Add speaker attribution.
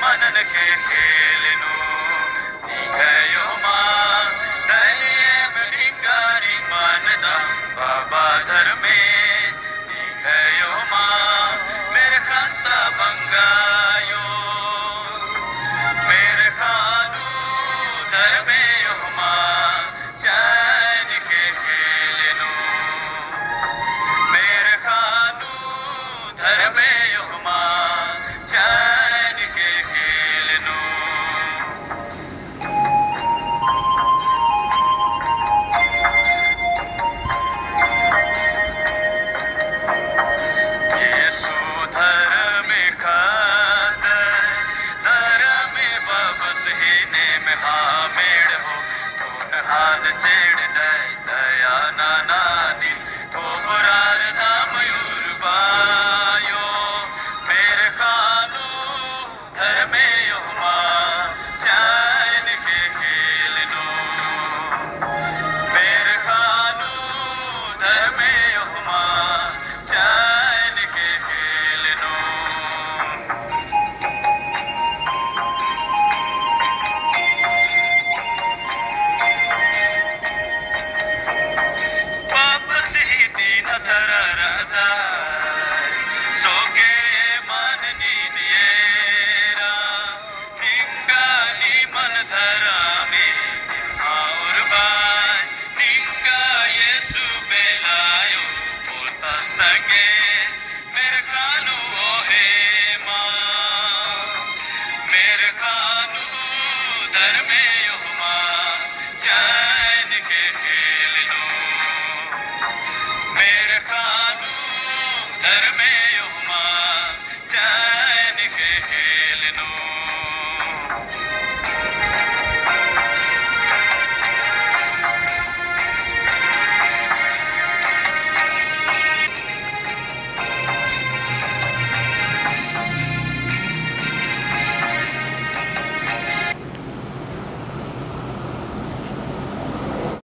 Speaker 1: man में हाँ मेड़ हो तो हाथ चे मन धरा में और बार निंगा ये सुबे लायो, होता सके मेरे कानू ओ हे माँ। मेरे कानू दर में ओ माँ